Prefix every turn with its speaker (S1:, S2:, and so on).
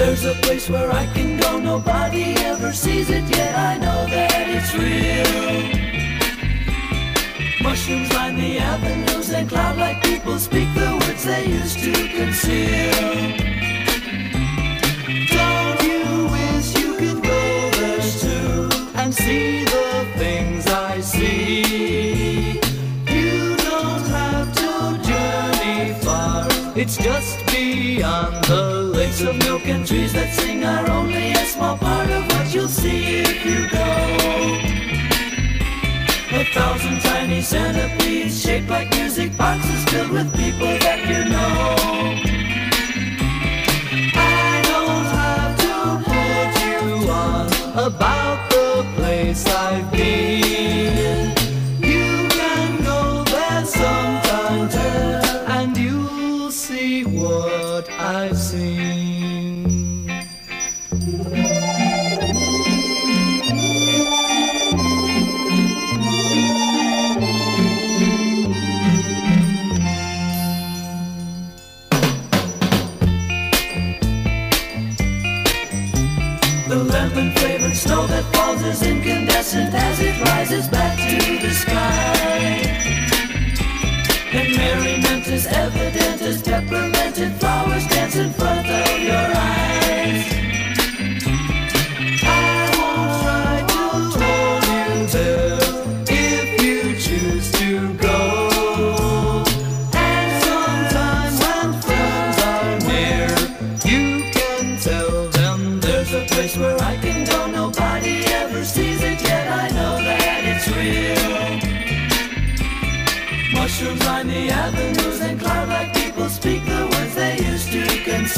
S1: There's a place where I can go, nobody ever sees it, yet I know that it's real. Mushrooms line the avenues and cloud like people speak the words they used to conceal. Don't you wish you could go there too and see the things I see? You don't have to journey far, it's just beyond the lakes of milk and trees that sing are only a small part of what you'll see if you go. A thousand tiny centipedes shaped like music boxes filled with people that you know. I don't have to put you on about the place I've been. I've seen. The lemon flavored snow that falls is incandescent as it rises back to the sky. In front of your eyes. I won't try to hold you if you choose to go. And sometimes when friends are near, you can tell them there's a place where I can go. Nobody ever sees it, yet I know that it's real. Mushrooms line the avenues and cloud like